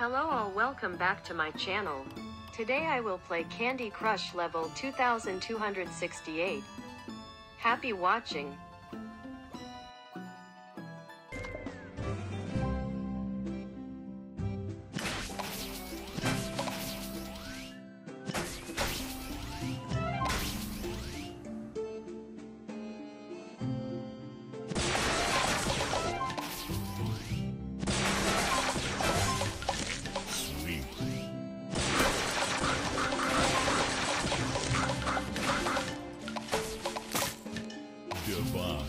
Hello all welcome back to my channel. Today I will play Candy Crush level 2268. Happy watching. Divine.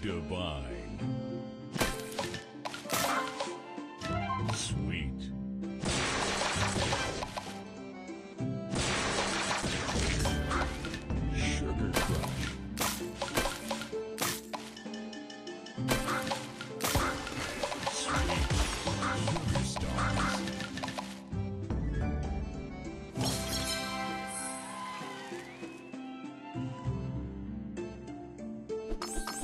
Divine. Oops.